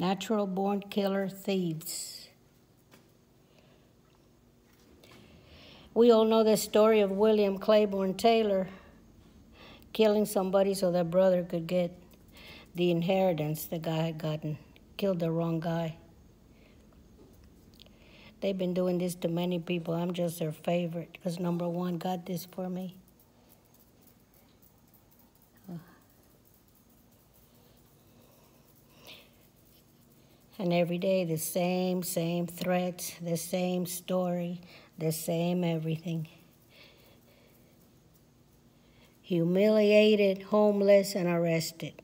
Natural born killer thieves. We all know the story of William Claiborne Taylor killing somebody so their brother could get the inheritance the guy had gotten. Killed the wrong guy. They've been doing this to many people. I'm just their favorite because number one got this for me. And every day, the same, same threats, the same story, the same everything. Humiliated, homeless, and arrested.